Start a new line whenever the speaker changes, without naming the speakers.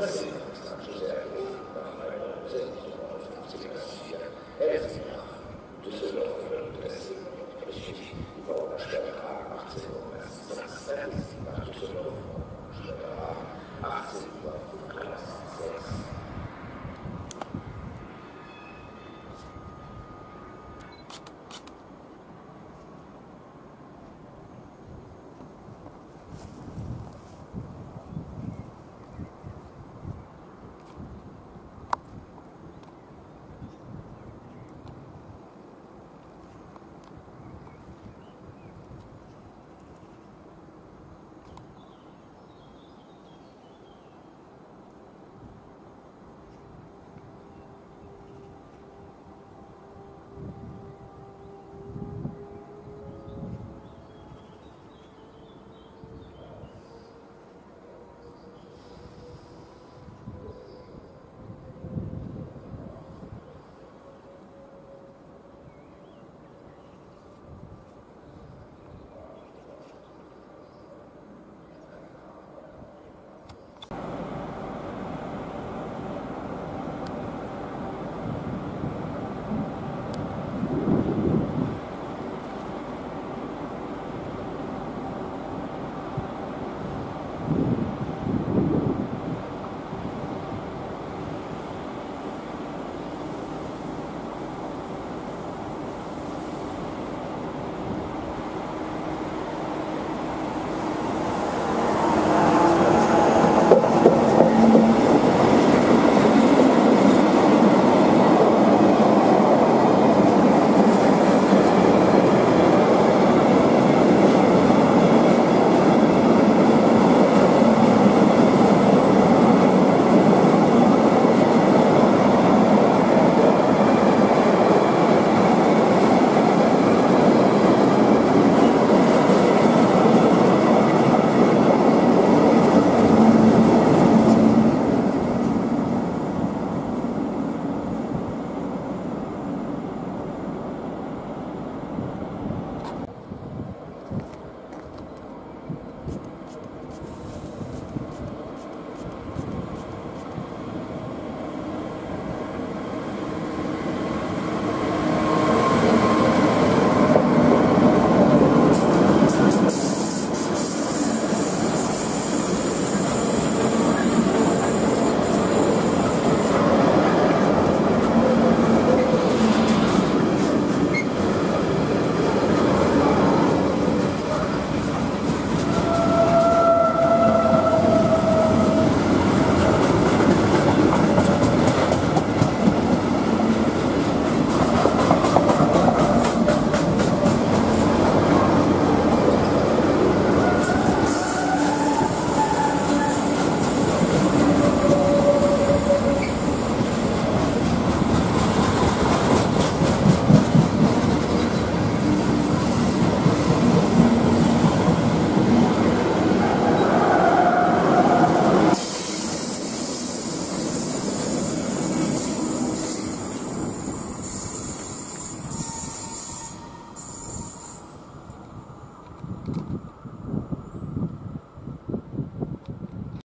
Yes.